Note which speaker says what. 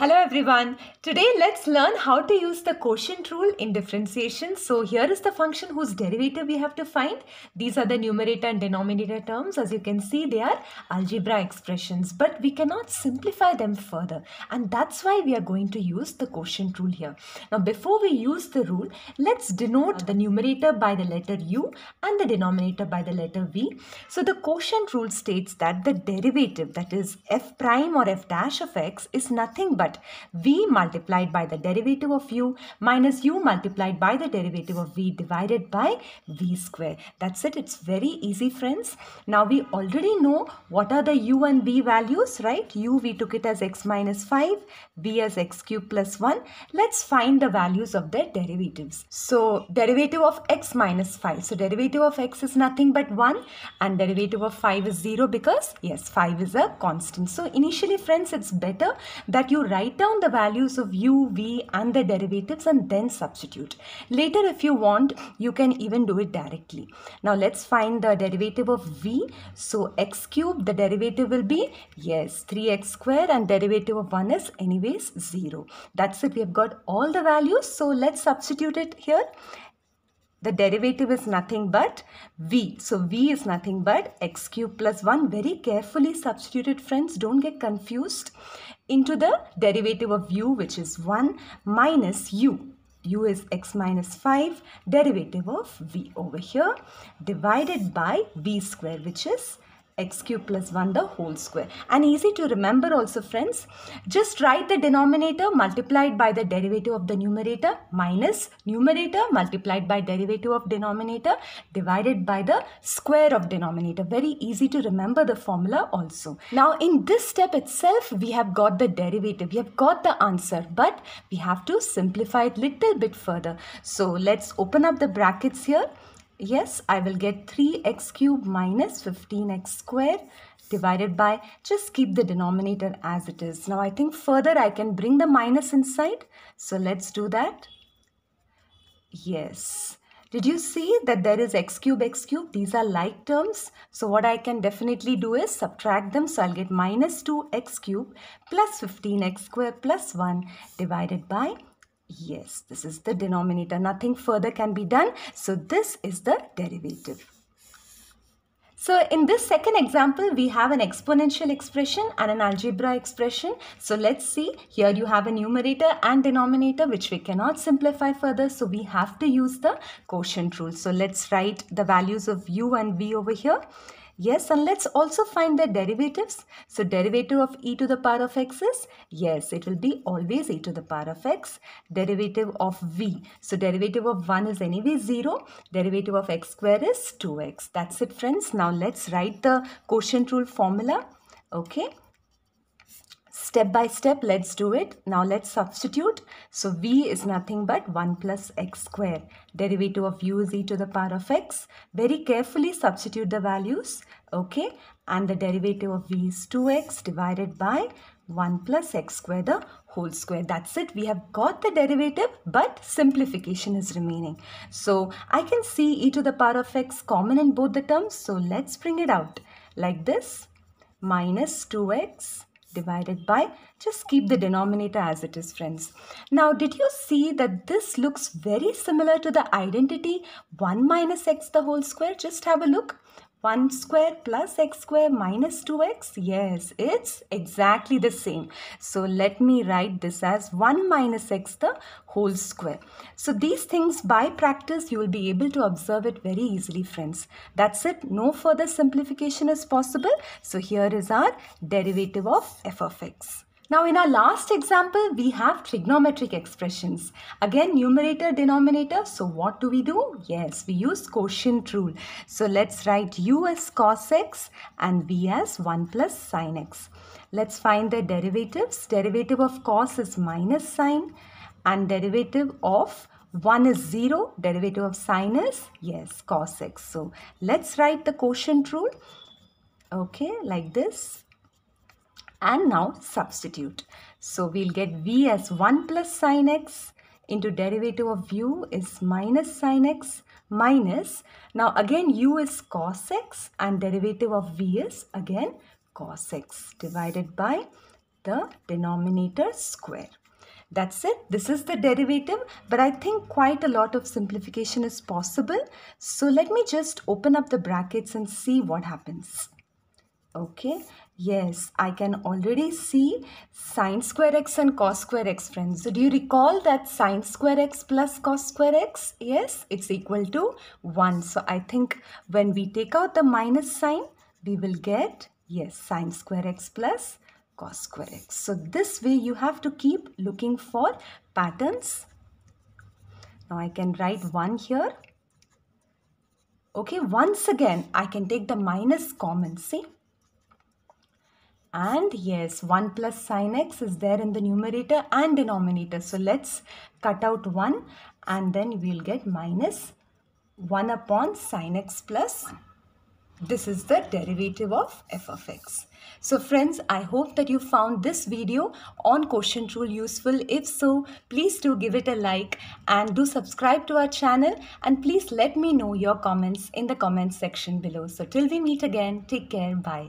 Speaker 1: Hello everyone. Today let's learn how to use the quotient rule in differentiation. So here is the function whose derivative we have to find. These are the numerator and denominator terms. As you can see they are algebra expressions but we cannot simplify them further and that's why we are going to use the quotient rule here. Now before we use the rule let's denote the numerator by the letter u and the denominator by the letter v. So the quotient rule states that the derivative that is f prime or f dash of x is nothing but v multiplied by the derivative of u minus u multiplied by the derivative of v divided by v square. That's it. It's very easy friends. Now we already know what are the u and v values, right? u we took it as x minus 5, v as x cube plus 1. Let's find the values of their derivatives. So derivative of x minus 5. So derivative of x is nothing but 1 and derivative of 5 is 0 because yes 5 is a constant. So initially friends it's better that you write down the values of u, v and the derivatives and then substitute. Later if you want, you can even do it directly. Now let's find the derivative of v. So x cube, the derivative will be, yes, 3x square and derivative of 1 is anyways 0. That's it. We have got all the values. So let's substitute it here the derivative is nothing but v. So v is nothing but x cube plus 1. Very carefully substituted friends. Don't get confused into the derivative of u which is 1 minus u. u is x minus 5 derivative of v over here divided by v square which is x cube plus 1 the whole square. And easy to remember also friends. Just write the denominator multiplied by the derivative of the numerator minus numerator multiplied by derivative of denominator divided by the square of denominator. Very easy to remember the formula also. Now in this step itself we have got the derivative. We have got the answer but we have to simplify it little bit further. So let's open up the brackets here yes I will get 3x cube minus 15x square divided by just keep the denominator as it is. Now I think further I can bring the minus inside. So let's do that. Yes. Did you see that there is x cube x cube these are like terms. So what I can definitely do is subtract them. So I'll get minus 2x cube plus 15x square plus 1 divided by Yes, this is the denominator. Nothing further can be done. So this is the derivative. So in this second example, we have an exponential expression and an algebra expression. So let's see, here you have a numerator and denominator which we cannot simplify further. So we have to use the quotient rule. So let's write the values of u and v over here. Yes, and let's also find the derivatives. So derivative of e to the power of x is, yes, it will be always e to the power of x. Derivative of v. So derivative of 1 is anyway 0. Derivative of x square is 2x. That's it friends. Now let's write the quotient rule formula. Okay step by step let's do it. Now let's substitute. So v is nothing but 1 plus x square. Derivative of u is e to the power of x. Very carefully substitute the values okay? And the derivative of v is 2x divided by 1 plus x square the whole square. That's it. We have got the derivative but simplification is remaining. So i can see e to the power of x common in both the terms. So let's bring it out like this. Minus 2x divided by just keep the denominator as it is friends. Now did you see that this looks very similar to the identity 1 minus x the whole square? Just have a look 1 square plus x square minus 2x? Yes, it's exactly the same. So let me write this as 1 minus x the whole square. So these things by practice you will be able to observe it very easily friends. That's it. No further simplification is possible. So here is our derivative of f of x. Now in our last example, we have trigonometric expressions. Again, numerator, denominator. So what do we do? Yes, we use quotient rule. So let's write u as cos x and v as 1 plus sin x. Let's find the derivatives. Derivative of cos is minus sine and derivative of 1 is 0. Derivative of sine is, yes, cos x. So let's write the quotient rule. Okay, like this and now substitute. So we'll get v as 1 plus sine x into derivative of u is minus sine x minus. Now again u is cos x and derivative of v is again cos x divided by the denominator square. That's it. This is the derivative, but I think quite a lot of simplification is possible. So let me just open up the brackets and see what happens. Okay, yes, I can already see sine square x and cos square x, friends. So do you recall that sine square x plus cos square x? Yes, it's equal to 1. So I think when we take out the minus sign, we will get, yes, sine square x plus cos square x. So this way you have to keep looking for patterns. Now I can write 1 here. Okay, once again I can take the minus common, see? And yes, 1 plus sine x is there in the numerator and denominator. So let's cut out 1 and then we'll get minus 1 upon sine x plus 1. This is the derivative of f of x. So friends, I hope that you found this video on quotient rule useful. If so, please do give it a like and do subscribe to our channel and please let me know your comments in the comments section below. So till we meet again, take care. Bye.